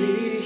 what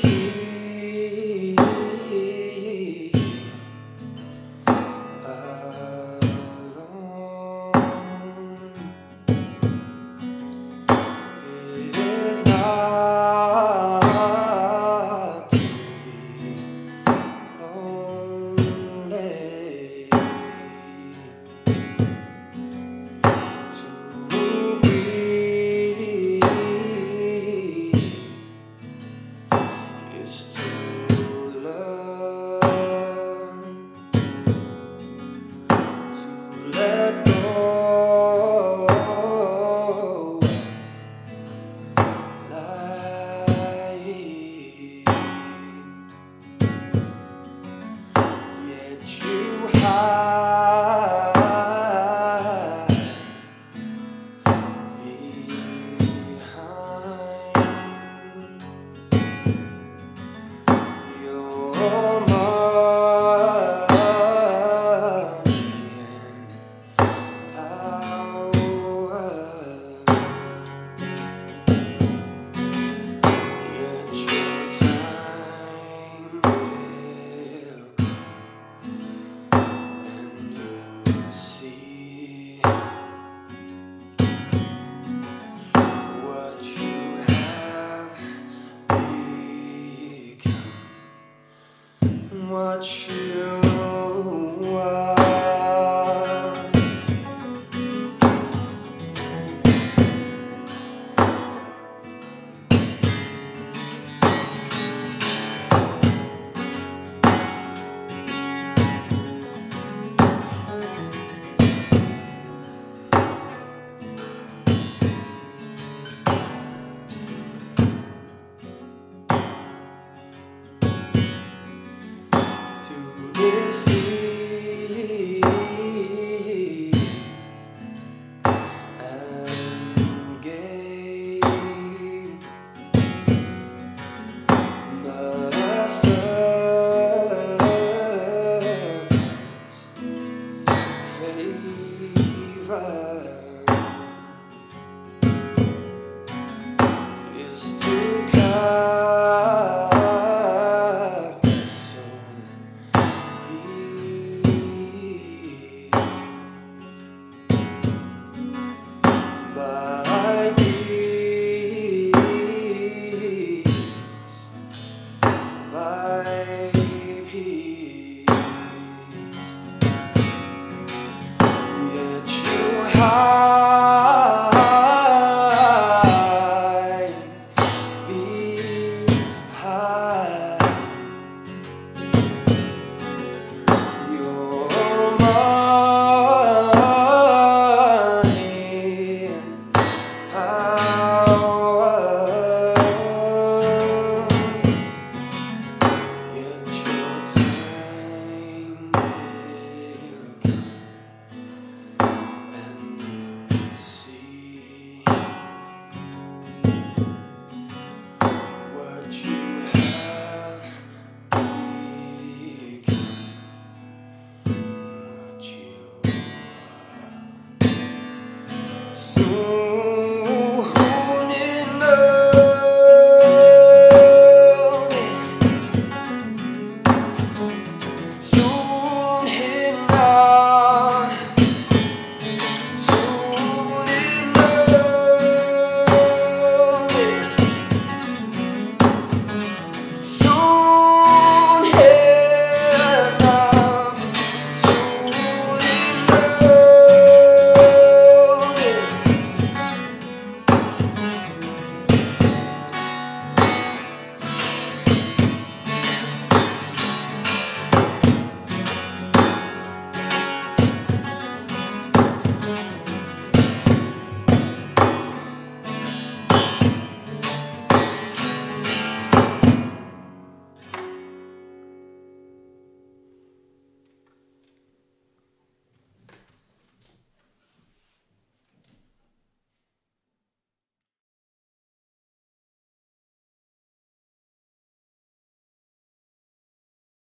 you favor.